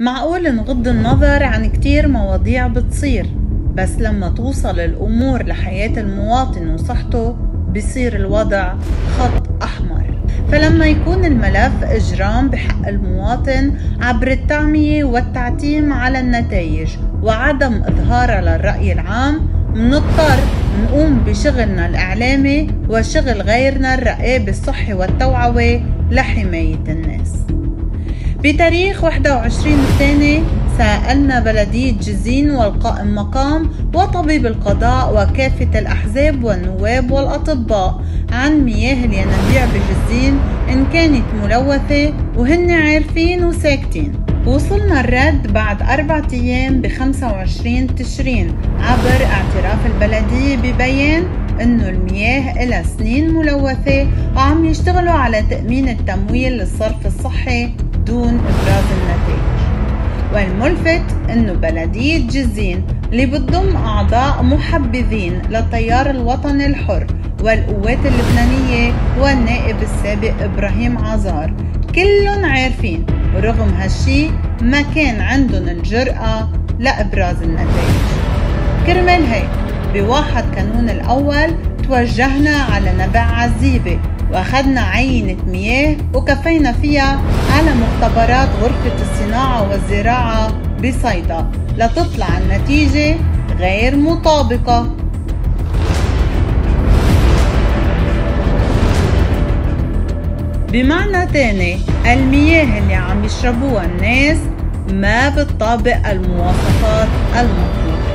معقول نغض النظر عن كتير مواضيع بتصير بس لما توصل الأمور لحياة المواطن وصحته بصير الوضع خط أحمر. فلما يكون الملف إجرام بحق المواطن عبر التعمية والتعتيم على النتائج وعدم إظهارها للرأي العام منضطر نقوم بشغلنا الإعلامي وشغل غيرنا الرقابة الصحي والتوعوي لحماية الناس. بتاريخ 21 الثاني سألنا بلدية جزين والقائم مقام وطبيب القضاء وكافة الأحزاب والنواب والأطباء عن مياه الينابيع بجزين إن كانت ملوثة وهن عارفين وساكتين. وصلنا الرد بعد أربعة أيام ب 25 تشرين عبر اعتراف البلدية ببيان إنه المياه إلى سنين ملوثة وعم يشتغلوا على تأمين التمويل للصرف الصحي دون إبراز النتائج. والملفت أنه بلدية جزين اللي بتضم أعضاء محبذين للتيار الوطني الحر والقوات اللبنانية والنائب السابق إبراهيم عزار. كلهم عارفين ورغم هالشي ما كان عندهم الجرأة لإبراز النتائج. كرمال هيك بواحد كانون الأول توجهنا على نبع عزيبة واخدنا عينة مياه وكفينا فيها على مختبرات غرفة الصناعة والزراعة بصيدا. لتطلع النتيجة غير مطابقة. بمعنى تاني المياه اللي عم يشربوها الناس ما بتطابق المواصفات المطلوبة.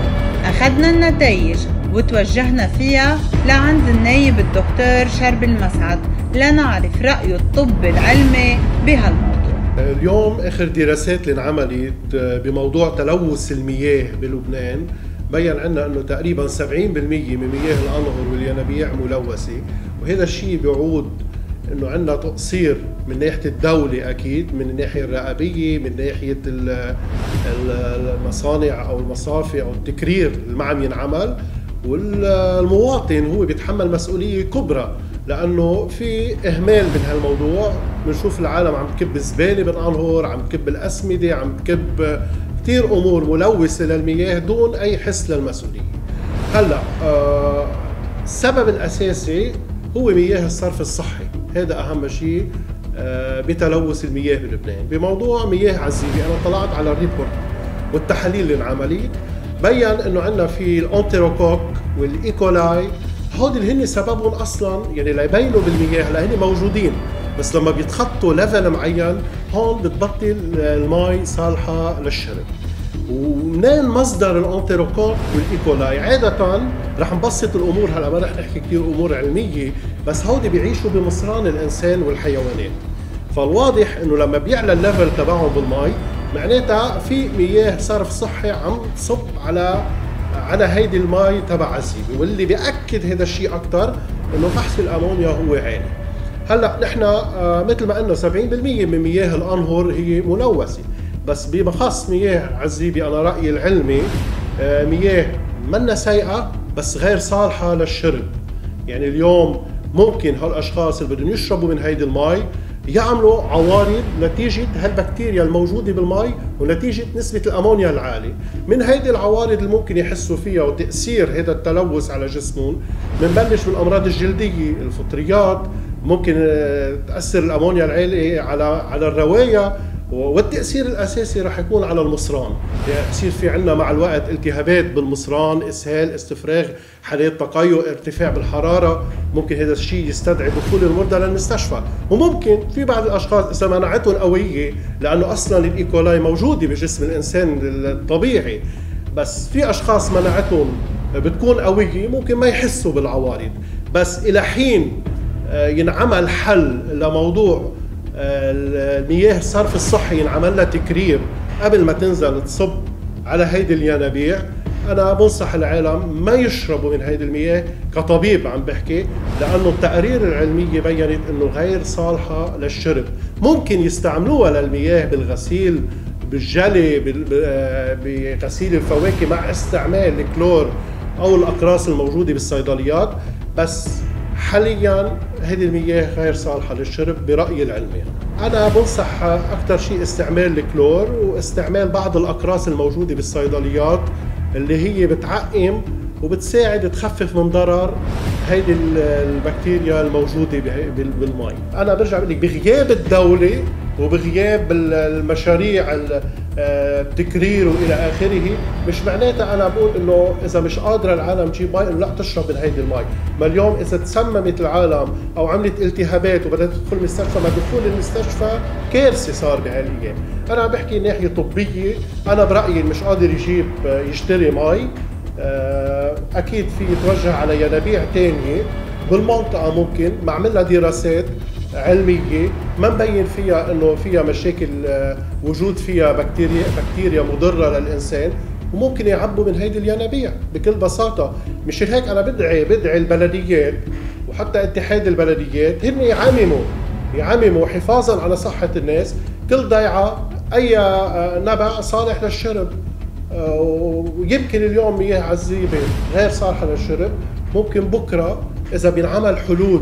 أخذنا النتائج وتوجهنا فيها لعند النايب الدكتور شرب المسعد. لنعرف رأيه الطب العلمي بهالموضوع. اليوم آخر دراسات اللي انعملت بموضوع تلوث المياه بلبنان. بين عنا أنه تقريبا 70% من مياه الأنهر والينابيع ملوثة. وهذا الشيء بيعود إنه عندنا تقصير من ناحية الدولة أكيد من الناحية الرقابية من ناحية المصانع أو المصافي أو التكرير اللي ما عم ينعمل. والمواطن هو بيتحمل مسؤولية كبرى لأنه في إهمال من هالموضوع بنشوف العالم عم تكب الزباله بالانهر عم تكب الأسمدة عم تكب كثير أمور ملوثة للمياه دون أي حس للمسؤولية. هلأ آه السبب الأساسي هو مياه الصرف الصحي. هذا أهم شيء آه بتلوث المياه بلبنان. بموضوع مياه عزيبي أنا طلعت على report والتحاليل اللي انعملت بين إنه عندنا في ال entérocoques وال E. coli هودي اللي هن سببهم أصلا يعني ليبينوا بالمياه هلأ هن موجودين. بس لما بيتخطوا level معين هون بتبطل المي صالحة للشرب. ومنين مصدر ال entérocoques وال E. coli؟ عادة رح نبسط الأمور هلأ ما رح نحكي كثير أمور علمية بس هودي بيعيشوا بمصران الإنسان والحيوانات. فالواضح إنه لما بيعلى ال level تبعهم بالمي معناتها في مياه صرف صحي عم تصب على على هيدي المي تبع عزيبه واللي بيأكد هذا الشيء أكثر إنه فحص الأمونيا هو عالي. هلأ نحن آه مثل ما قلنا 70% من مياه الأنهر هي ملوثة بس بمخص مياه عزيبه أنا رأيي العلمي آه مياه منا سيئة بس غير صالحة للشرب. يعني اليوم ممكن هالأشخاص اللي بدهم يشربوا من هيدي المي يعملوا عوارض نتيجة هالبكتيريا الموجودة بالمي ونتيجة نسبة الأمونيا العالية. من هيدي العوارض اللي ممكن يحسوا فيها وتأثير هذا التلوث على جسمهم بنبلش بالأمراض الجلدية الفطريات ممكن آه، تأثر الأمونيا العالية على على الرواية. والتأثير الأساسي رح يكون على المصران. يصير في عندنا مع الوقت التهابات بالمصران إسهال استفراغ حالات تقيؤ ارتفاع بالحرارة. ممكن هذا الشيء يستدعي دخول المرضى للمستشفى. وممكن في بعض الأشخاص اذا مناعتهم قويه لأنه أصلا الإيكولاي موجودة بجسم الإنسان الطبيعي. بس في أشخاص مناعتهم بتكون قوية ممكن ما يحسوا بالعوارض. بس إلى حين آه، ينعمل حل لموضوع المياه الصرف الصحي ينعمل لها تكرير قبل ما تنزل تصب على هيدي الينابيع أنا بنصح العالم ما يشربوا من هيدي المياه كطبيب عم بحكي لأنه التقارير العلمية بينت إنه غير صالحة للشرب. ممكن يستعملوها للمياه بالغسيل بالجلي بغسيل الفواكه مع استعمال الكلور أو الأقراص الموجودة بالصيدليات. بس حاليا هذه المياه غير صالحة للشرب برأيي العلمي. أنا بنصح أكثر شيء استعمال الكلور واستعمال بعض الأقراص الموجودة بالصيدليات اللي هي بتعقم وبتساعد تخفف من ضرر هيدي البكتيريا الموجودة بالمي. أنا برجع بقول لك بغياب الدولة وبغياب المشاريع التكرير وإلى آخره مش معناتها أنا بقول إنه إذا مش قادرة العالم تجيب مي إنه لا تشرب من هيدي المي، ما اليوم إذا تسممت العالم أو عملت التهابات وبدأت تدخل المستشفى ما دخول المستشفى كارثة صار بهالأيام، أنا عم بحكي ناحية طبية، أنا برأيي مش قادر يجيب يشتري مي. آه، أكيد في يتوجه على ينابيع ثانية بالمنطقة ممكن معمل لها دراسات علمية ما مبين فيها إنه فيها مشاكل آه، وجود فيها بكتيريا بكتيريا مضرة للإنسان وممكن يعبوا من هيدي الينابيع بكل بساطة. مشان هيك أنا بدعي بدعي البلديات وحتى اتحاد البلديات هن يعمموا يعمموا حفاظا على صحة الناس. كل ضيعة أي آه، نبع صالح للشرب. ويمكن اليوم مياه عزيبه غير صالحه للشرب ممكن بكرة إذا بينعمل حلول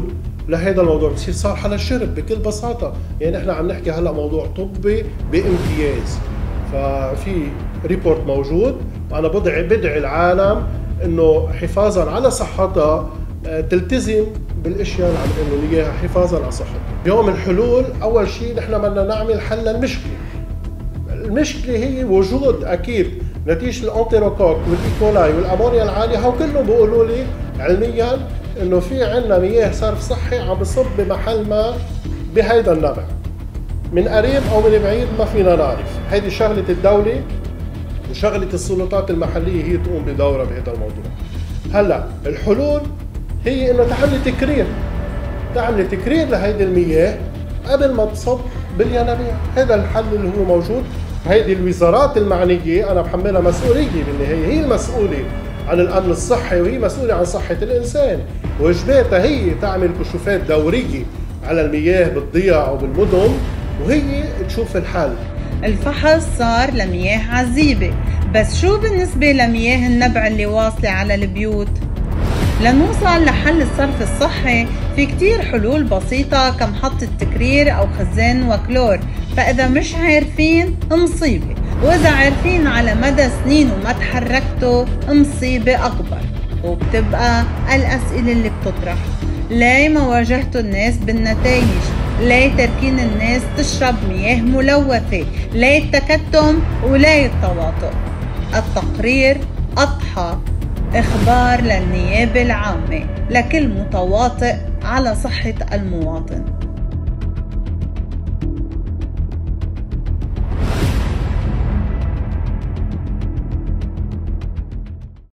لهذا الموضوع بصير صالحه للشرب بكل بساطة يعني إحنا عم نحكي هلأ موضوع طبي بامتياز ففي ريبورت موجود وأنا بدعي بدعي العالم إنه حفاظا على صحتها آه، تلتزم بالأشياء اللي عم نقول إياها حفاظا على صحتها. اليوم الحلول أول شيء نحن بدنا نعمل حل للمشكلة. المشكلة هي وجود أكيد نتيجة ال entérocoques وال E. coli والأمونيا العالية هو كلهم بيقولوا لي علميا إنه في عندنا مياه صرف صحي عم بصب بمحل ما بهيدا النبع. من قريب أو من بعيد ما فينا نعرف. هيدي شغلة الدولة وشغلة السلطات المحلية هي تقوم بدورها بهذا الموضوع. هلأ الحلول هي إنه تعملي تكرير. تعملي تكرير لهيدي المياه قبل ما تصب بالينابيع هذا الحل اللي هو موجود. هيدي الوزارات المعنية أنا بحملها مسؤولية بالنهاية هي المسؤولة عن الأمن الصحي وهي مسؤولة عن صحة الإنسان واجباتها هي تعمل كشوفات دورية على المياه بالضياع أو بالمدن وهي تشوف الحل. الفحص صار لمياه عذيبة بس شو بالنسبة لمياه النبع اللي واصلة على البيوت؟ لنوصل لحل الصرف الصحي في كتير حلول بسيطة كمحطة تكرير أو خزان وكلور. فإذا مش عارفين مصيبة وإذا عارفين على مدى سنين وما تحركتوا مصيبة أكبر. وبتبقى الأسئلة اللي بتطرح. ليه ما واجهتوا الناس بالنتائج ليه تركين الناس تشرب مياه ملوثة؟ ليه التكتم وليه التواطؤ؟ التقرير أضحى. إخبار للنيابة العامة. لكل متواطئ على صحة المواطن.